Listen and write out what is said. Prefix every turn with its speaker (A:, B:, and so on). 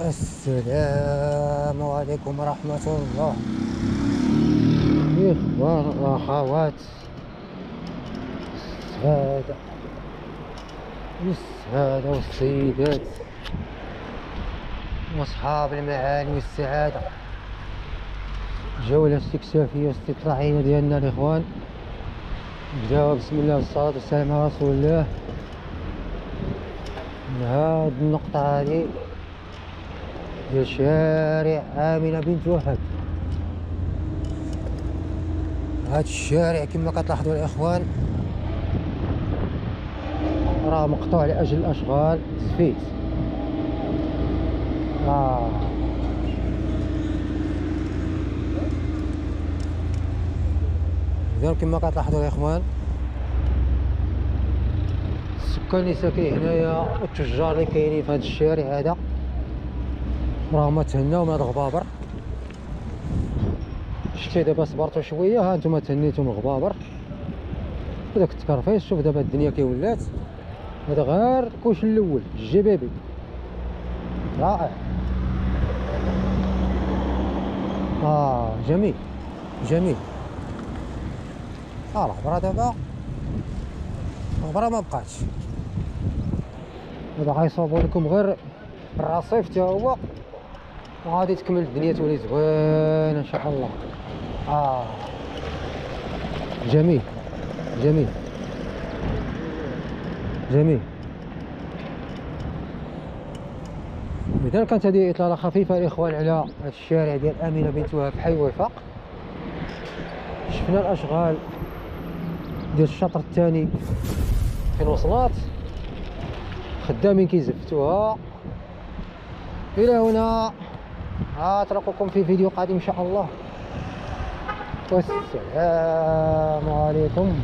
A: السلام عليكم ورحمة الله. إخوان وأخوات السادة. السادة والسيدات وأصحاب المعالي والسعادة. جولة استكشافية استطلاعية ديالنا الإخوان نبداو بسم الله والصلاة والسلام على رسول الله. من هاد النقطة هادي ديال شارع آمنة بنت وهب هاد الشارع كما كتلاحظوا الإخوان راه مقطوع لأجل الأشغال سفيت. آه. إذا كما كتلاحظوا الإخوان السكان اللي ساكنين هنايا والتجار اللي كاينين في هذا الشارع هذا. راهم تهناو من هذا الغبابر شتي دابا صبرتو شوية ها نتوما تهنيتو من الغبابر وداك التكرفيس شوف دابا الدنيا كي ولات. هذا غير الكوش الأول الجبابي. رائع. آه جميل جميل. آه الغبره دابا الغبره ما بقاتش. دابا غيصوبوا لكم غير الرصيف حتى هو. وغادي تكمل الدنيا تولي زوينة إن شاء الله. آه. جميل. جميل. جميل. اذا كانت هذه إطلالة خفيفة الاخوان على الشارع ديال أمينة بنت وهب حي وفاق. شفنا الأشغال ديال الشطر الثاني في الوصلات. خدامين كيزفتوها. إلى هنا. اترككم في فيديو قادم إن شاء الله. والسلام عليكم.